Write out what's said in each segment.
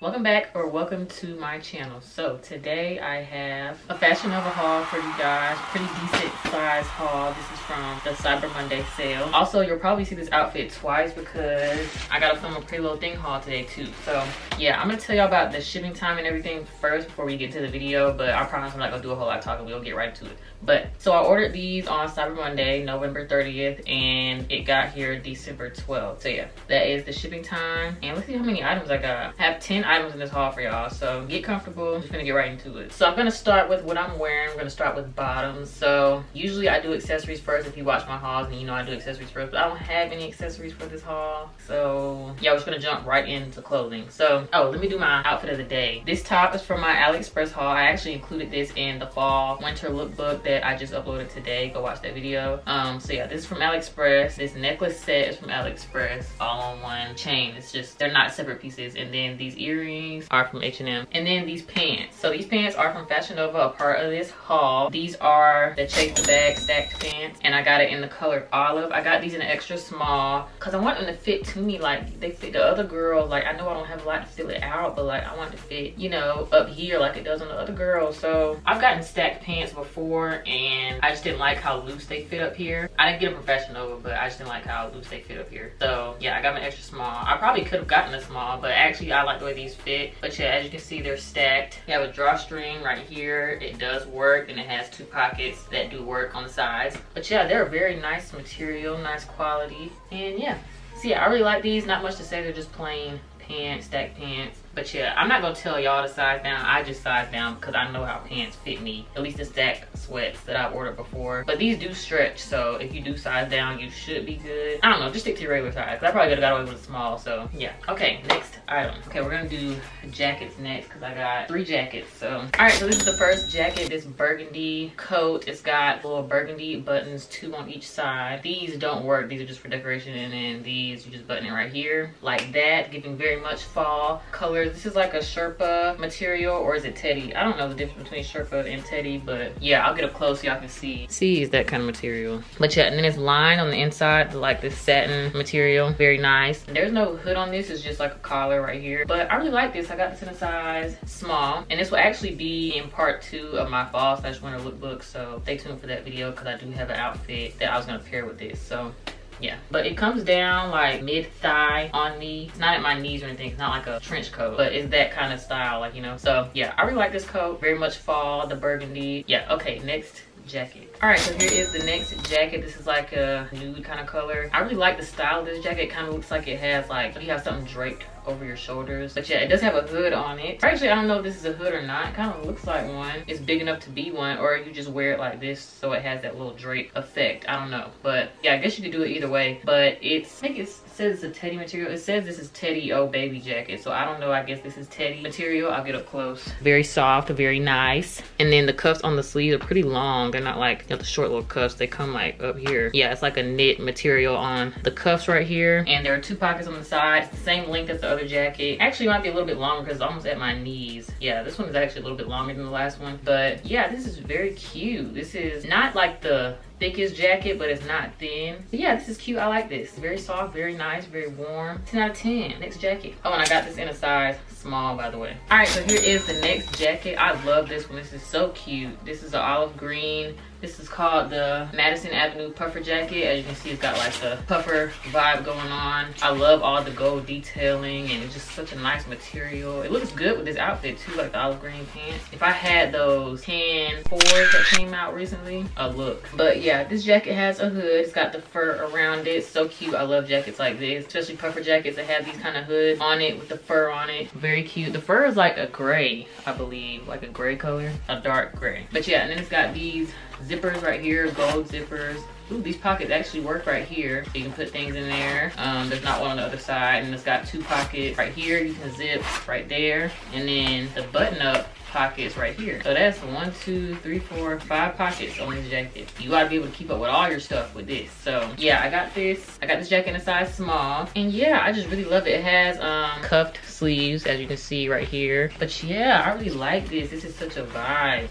welcome back or welcome to my channel. So today i have a fashion nova haul for you guys. Pretty decent size haul. This is from the cyber monday sale. Also you'll probably see this outfit twice because i got to film a pretty little thing haul today too. So yeah i'm gonna tell y'all about the shipping time and everything first before we get to the video but i promise i'm not gonna do a whole lot of talking. We'll get right to it but so i ordered these on cyber monday november 30th and it got here december 12th so yeah that is the shipping time and let's see how many items i got I have 10 items in this haul for y'all. So get comfortable. I'm just gonna get right into it. So I'm gonna start with what I'm wearing. I'm gonna start with bottoms. So usually I do accessories first. If you watch my hauls, and you know I do accessories first. But I don't have any accessories for this haul. So yeah, we're just gonna jump right into clothing. So oh, let me do my outfit of the day. This top is from my AliExpress haul. I actually included this in the fall winter lookbook that I just uploaded today. Go watch that video. Um, so yeah, this is from AliExpress. This necklace set is from AliExpress. All on one chain. It's just they're not separate pieces. And then these earrings are from H&M. And then these pants. So these pants are from Fashion Nova, a part of this haul. These are the Chase the Bag stacked pants. And I got it in the color olive. I got these in an extra small because I want them to fit to me like they fit the other girl. Like I know I don't have a lot to fill it out, but like I want to fit, you know, up here like it does on the other girl. So I've gotten stacked pants before and I just didn't like how loose they fit up here. I didn't get a professional, but I just didn't like how loose they fit up here. So yeah, I got my extra small. I probably could have gotten a small, but actually I like the way these fit. But yeah, as you can see, they're stacked. You have a drawstring right here. It does work and it has two pockets that do work on the sides. But yeah, they're a very nice material, nice quality. And yeah, so yeah, I really like these. Not much to say, they're just plain pants, stacked pants. But yeah, I'm not gonna tell y'all to size down. I just size down because I know how pants fit me. At least the stack sweats that I've ordered before. But these do stretch, so if you do size down, you should be good. I don't know, just stick to your regular size. I probably could've got away with a small, so yeah. Okay, next Okay, we're gonna do jackets next because I got three jackets. So, all right, so this is the first jacket, this burgundy coat. It's got little burgundy buttons, two on each side. These don't work, these are just for decoration. And then these, you just button it right here like that, giving very much fall color this is like a Sherpa material or is it Teddy? I don't know the difference between Sherpa and Teddy, but yeah, I'll get up close so y'all can see. See, is that kind of material. But yeah, and then it's lined on the inside, like this satin material. Very nice. There's no hood on this, it's just like a collar right here. But I really like this. I got this in a size small. And this will actually be in part two of my fall slash winter lookbook. So stay tuned for that video because I do have an outfit that I was gonna pair with this. So yeah. But it comes down like mid-thigh on me. It's not at my knees or anything. It's not like a trench coat but it's that kind of style like you know. So yeah. I really like this coat. Very much fall the burgundy. Yeah. Okay. Next jacket. All right so here is the next jacket. This is like a nude kind of color. I really like the style of this jacket. Kind of looks like it has like you have something draped over your shoulders. But yeah, it does have a hood on it. Actually, I don't know if this is a hood or not. Kind of looks like one. It's big enough to be one or you just wear it like this so it has that little drape effect. I don't know. But yeah, I guess you could do it either way. But it's, I think it says it's a teddy material. It says this is teddy oh baby jacket. So I don't know. I guess this is teddy material. I'll get up close. Very soft, very nice. And then the cuffs on the sleeves are pretty long. They're not like you know, the short little cuffs. They come like up here. Yeah, it's like a knit material on the cuffs right here. And there are two pockets on the side. It's the same length as the other jacket. Actually, might be a little bit longer because it's almost at my knees. Yeah, this one is actually a little bit longer than the last one. But yeah, this is very cute. This is not like the thickest jacket, but it's not thin. But yeah, this is cute. I like this. Very soft, very nice, very warm. 10 out of 10. Next jacket. Oh, and I got this in a size small, by the way. All right, so here is the next jacket. I love this one. This is so cute. This is an olive green this is called the Madison Avenue puffer jacket. As you can see, it's got like the puffer vibe going on. I love all the gold detailing and it's just such a nice material. It looks good with this outfit too, like the olive green pants. If I had those 10 fours that came out recently, a look. But yeah, this jacket has a hood. It's got the fur around it. So cute. I love jackets like this, especially puffer jackets that have these kind of hoods on it with the fur on it. Very cute. The fur is like a gray, I believe, like a gray color, a dark gray. But yeah, and then it's got these zippers right here, gold zippers. Ooh, these pockets actually work right here. So you can put things in there. Um, there's not one on the other side. And it's got two pockets right here. You can zip right there. And then the button up pockets right here. So that's one, two, three, four, five pockets on this jacket. You gotta be able to keep up with all your stuff with this. So yeah, I got this. I got this jacket in a size small. And yeah, I just really love it. It has um, cuffed sleeves, as you can see right here. But yeah, I really like this. This is such a vibe.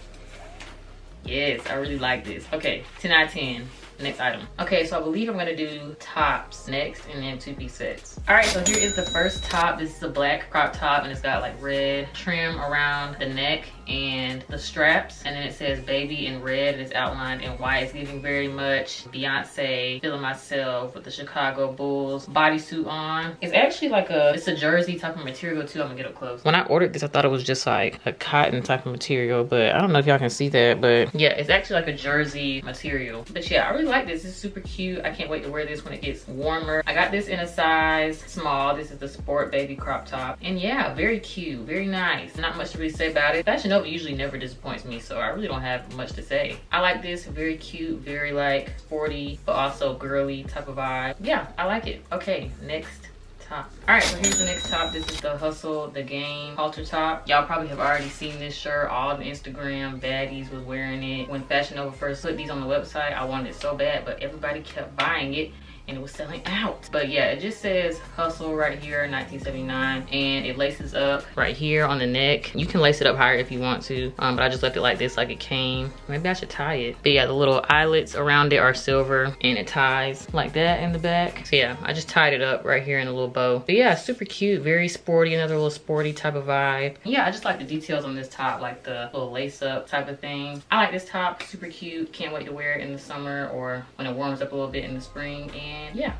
Yes, I really like this. Okay, 10 out of 10. Next item. Okay, so I believe I'm gonna do tops next and then two-piece sets. All right, so here is the first top. This is a black crop top and it's got like red trim around the neck and the straps. And then it says baby in red and it's outlined in white. It's giving very much Beyonce, feeling myself with the Chicago Bulls bodysuit on. It's actually like a, it's a jersey type of material too. I'm gonna get up close. When I ordered this, I thought it was just like a cotton type of material, but I don't know if y'all can see that, but yeah, it's actually like a jersey material. But yeah, I really like this. It's super cute. I can't wait to wear this when it gets warmer. I got this in a size small. This is the sport baby crop top. And yeah, very cute, very nice. Not much to really say about it. Fashion Nova usually never disappoints me, so I really don't have much to say. I like this, very cute, very like sporty, but also girly type of vibe. Yeah, I like it. Okay, next top. All right, so here's the next top. This is the Hustle the Game halter top. Y'all probably have already seen this shirt. All the Instagram baddies was wearing it. When Fashion Nova first put these on the website, I wanted it so bad, but everybody kept buying it and it was selling out. But yeah, it just says Hustle right here, 1979, and it laces up right here on the neck. You can lace it up higher if you want to, um, but I just left it like this, like it came. Maybe I should tie it. But yeah, the little eyelets around it are silver, and it ties like that in the back. So yeah, I just tied it up right here in a little bow. But yeah, super cute, very sporty, another little sporty type of vibe. Yeah, I just like the details on this top, like the little lace up type of thing. I like this top, super cute. Can't wait to wear it in the summer or when it warms up a little bit in the spring. And yeah,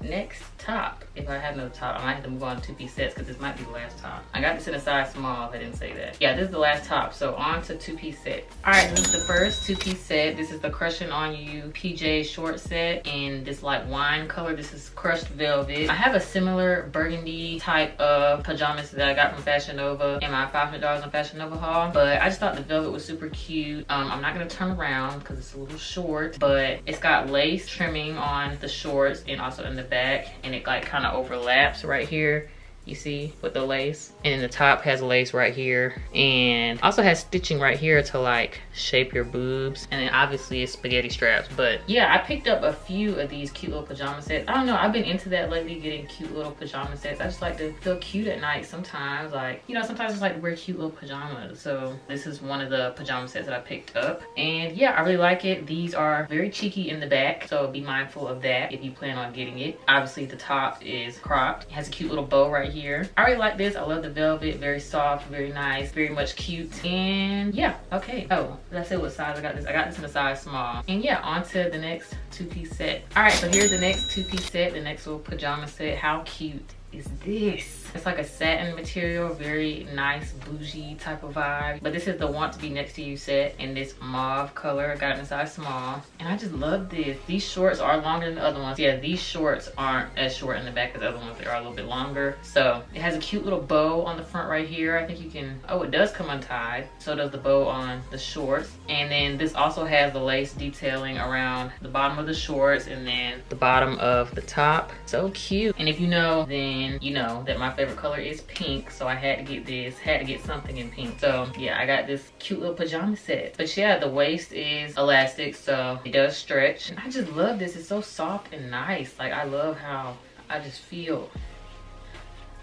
next top. If i have no top i might have to move on to two-piece sets because this might be the last top. I got this in a size small i didn't say that. Yeah this is the last top so on to two-piece set. All right this is the first two-piece set. This is the crushing on you pj short set in this like wine color. This is crushed velvet. I have a similar burgundy type of pajamas that i got from fashion nova in my 500 dollars on fashion nova haul but i just thought the velvet was super cute. Um, i'm not gonna turn around because it's a little short but it's got lace trimming on the shorts and also in the back and it like kind of overlaps right here. You see with the lace? And then the top has lace right here. And also has stitching right here to like shape your boobs and then obviously it's spaghetti straps but yeah i picked up a few of these cute little pajama sets. I don't know i've been into that lately getting cute little pajama sets. I just like to feel cute at night sometimes like you know sometimes it's like to wear cute little pajamas so this is one of the pajama sets that i picked up. And yeah i really like it. These are very cheeky in the back so be mindful of that if you plan on getting it. Obviously the top is cropped. It has a cute little bow right here. I really like this. I love the velvet. Very soft very nice very much cute. And yeah okay. Oh I say what size I got this? I got this in a size small. And yeah, on to the next two-piece set. All right, so here's the next two-piece set, the next little pajama set. How cute is this? It's like a satin material, very nice bougie type of vibe. But this is the want to be next to you set in this mauve color. I got it in size small. And I just love this. These shorts are longer than the other ones. Yeah, these shorts aren't as short in the back as the other ones. They are a little bit longer. So it has a cute little bow on the front right here. I think you can, oh, it does come untied. So does the bow on the shorts. And then this also has the lace detailing around the bottom of the shorts and then the bottom of the top. So cute. And if you know, then you know that my favorite favorite color is pink so i had to get this had to get something in pink. So yeah i got this cute little pajama set. But yeah the waist is elastic so it does stretch. I just love this. It's so soft and nice. Like i love how i just feel.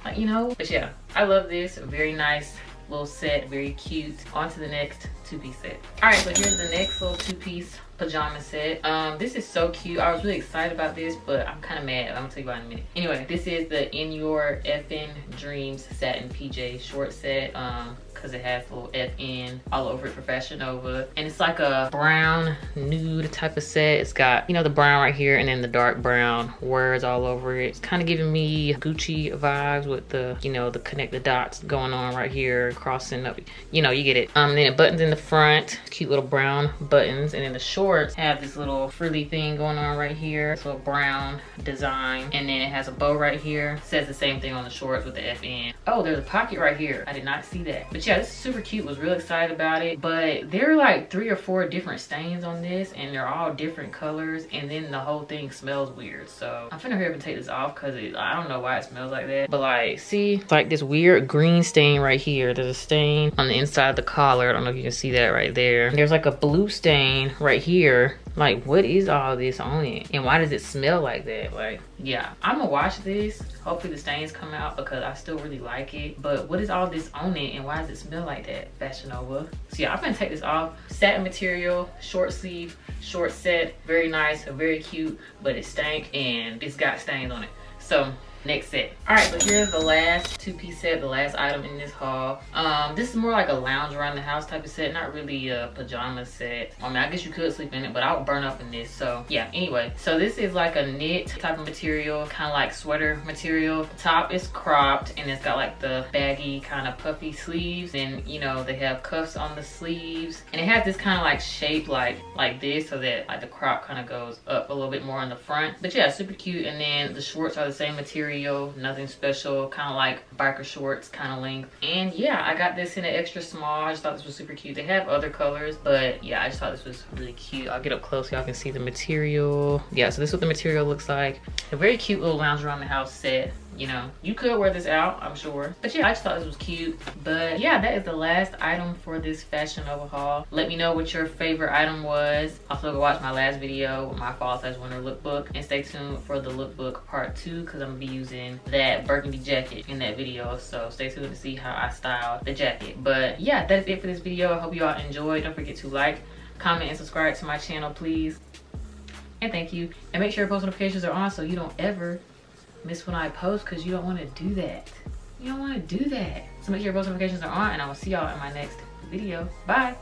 Like you know but yeah i love this. Very nice little set very cute on to the next two-piece set all right so here's the next little two-piece pajama set. Um, this is so cute. I was really excited about this, but I'm kind of mad. I'm gonna tell you about in a minute. Anyway, this is the In Your Effin Dreams satin PJ short set. Um, because it has little FN all over it for Fashion Nova. And it's like a brown nude type of set. It's got, you know, the brown right here and then the dark brown words all over it. It's kind of giving me Gucci vibes with the, you know, the connect the dots going on right here, crossing up, you know, you get it. Um, then it buttons in the front, cute little brown buttons. And then the shorts have this little frilly thing going on right here. This little brown design. And then it has a bow right here. It says the same thing on the shorts with the FN. Oh, there's a pocket right here. I did not see that. But yeah, yeah, this is super cute. Was real excited about it. But there are like three or four different stains on this and they're all different colors. And then the whole thing smells weird. So I'm finna hurry up and take this off because I don't know why it smells like that. But like, see, it's like this weird green stain right here. There's a stain on the inside of the collar. I don't know if you can see that right there. There's like a blue stain right here Like, what is all this on it? And why does it smell like that? Like, yeah, I'm gonna wash this. Hopefully the stains come out because I still really like it. But what is all this on it and why does it smell like that, Fashion Nova? So yeah, I'm gonna take this off. Satin material, short sleeve, short set, very nice, very cute, but it stank and it's got stains on it. So next set. All right so here's the last two-piece set the last item in this haul. Um this is more like a lounge around the house type of set not really a pajama set. I mean i guess you could sleep in it but i would burn up in this so yeah anyway. So this is like a knit type of material kind of like sweater material. The top is cropped and it's got like the baggy kind of puffy sleeves and you know they have cuffs on the sleeves. And it has this kind of like shape like like this so that like the crop kind of goes up a little bit more on the front. But yeah super cute and then the shorts are the same material material, nothing special, kind of like biker shorts kind of length. And yeah, I got this in an extra small. I just thought this was super cute. They have other colors, but yeah, I just thought this was really cute. I'll get up close so y'all can see the material. Yeah, so this is what the material looks like. A very cute little lounge around the house set you know you could wear this out i'm sure. But yeah i just thought this was cute. But yeah that is the last item for this fashion nova haul. Let me know what your favorite item was. Also go watch my last video with my fall slash winter lookbook. And stay tuned for the lookbook part two because i'm gonna be using that burgundy jacket in that video. So stay tuned to see how i style the jacket. But yeah that's it for this video. I hope you all enjoyed. Don't forget to like comment and subscribe to my channel please. And thank you. And make sure your post notifications are on so you don't ever miss when I post because you don't want to do that. You don't want to do that. So make sure your post notifications are on and I will see y'all in my next video. Bye.